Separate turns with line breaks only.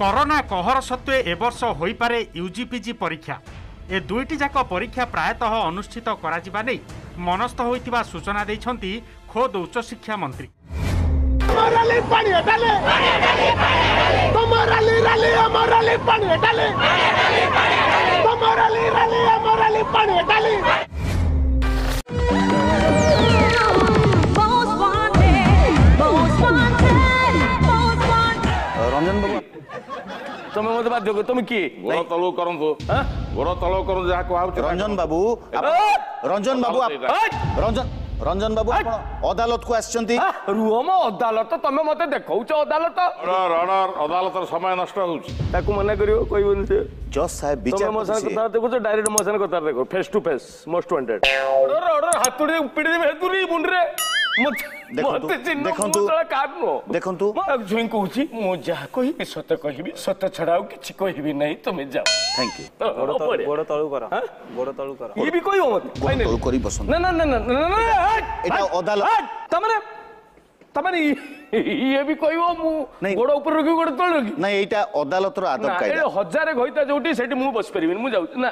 Corona କହର ସତ୍ତ୍ୱେ ଏ ବର୍ଷ ହୋଇପାରେ ୟୁଜିପିଜି ପରୀକ୍ଷା। ଏ ଦୁଇଟି ଯାକ ପରୀକ୍ଷା ପ୍ରାୟତଃ ଅନୁଷ୍ଠିତ କରାଯିବା ନେଇ ମନସ୍ଥ ହୋଇଥିବା ସୂଚନା ଦେଇଛନ୍ତି ଖୋଦ ଉଚ୍ଚଶିକ୍ଷା ମନ୍ତ୍ରୀ।
ରଞ୍ଜନ ବାବୁ
ତମେ ମତେ ବାଧ୍ୟ କର ତମେ କିଏ
ଗୋଡ଼ ତଳକୁ କରନ୍ତୁ
ଆଁ?
ଗୋଡ଼ ତଳକୁ କରନ୍ତୁ ଯାହା କୁହାହଉଛି
ରଞ୍ଜନ ବାବୁ ଆପଣ-
ଏ!
ରଞ୍ଜନ ବାବୁ ଆପ-
ସେଇଟା।
ଏ!
ରଞ୍ଜନ ରଞ୍ଜନ ବାବୁ ଆପଣ ଅଦାଲତକୁ ଆସିଛନ୍ତି
ଆ, ରୁହ ମ ଅଦାଲତ ତମେ ମତେ ଦେଖଉଛ ଅଦାଲତ
ଅର୍ଡର ଅର୍ଡର ଅଦାଲତର ସମୟ ନଷ୍ଟ ହଉଛି
ତାକୁ ମନା କରିବ କହିବନି ସେ
ଜଜ୍ ସାହେବ
ତମେ ମୋ
ବିଚାରପତି
ସାଙ୍ଗେ
ସିଏ।
କଥା ଦେଖୁଛ ଡାଇରେକ୍ଟ ମୋ ସାଙ୍ଗେ କଥା ଦେଖ face to face most wanted order order ହାତୁଡ଼ି ଉപ്പിଡ଼ି ଦେବେ ହେତୁରି ମୁଣ୍ଡରେ ମତେ
ଦେଖନ୍ତୁ,
ମତେ ଚିହ୍ନ
ଦେଖନ୍ତୁ,
ମୁଁ ଶଳା କାହାକୁ ନୁହଁ।
ଦେଖନ୍ତୁ।
ମୁଁ ଆଉ ଝୁଇଁ କହୁଛି ମୁଁ ଯାହା କହିବି ସତ କହିବି ସତ ଛଡା ଆଉ କିଛି କହିବି ନାହିଁ ତମେ ଯାଅ।
ଥ୍ୟାଙ୍କ ୟୁ
ଗୋଡ଼ ତଳୁ
ଗୋଡ଼ ତଳୁ କର।
ହାଁ?
ଗୋଡ଼ ତଳୁ କର।
ଇଏ ବି କହିବ ମତେ? finally।
ତଳୁ କରି ବସନ୍ତୁ।
ନା ନା ନା ନା ନା ନା ନା
ଏଇଟା ଅଦାଲତ-
ତାମାନେ ତାମାନେ ଇ- ଇଏ ବି କହିବ ମୁଁ
ନାଇଁ।
ଗୋଡ଼ ଉପରେ ରଖିବି ଗୋଡ଼ ତଳେ ରଖିବି।
ନାଇଁ ଏଇଟା ଅଦାଲତର ଆଦବ
ନା
କାଇଦା।
ଏ ହଜାରେ ଘଇତା ଯୋଉଠି ସେଠି ମୁଁ ବସି ପାରିବିନି ମୁଁ ଯାଉଛି। ନା।